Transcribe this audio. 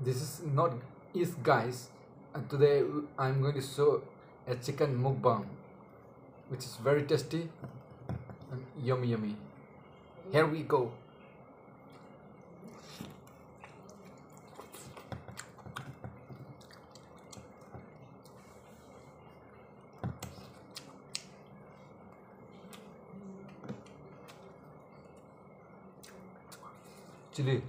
this is not is guys. And today i'm going to show a chicken mukbang which is very tasty and yummy yummy. Here we go. Chili.